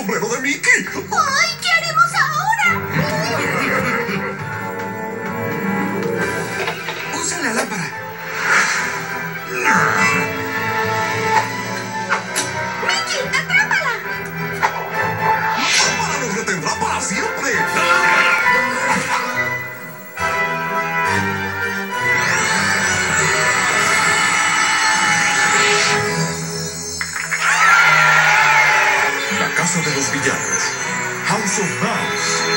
sombrero de Mickey. ¡Ay! ¿Qué haremos ahora? Usa la lámpara. Casa de los Villanos. House of Mouse.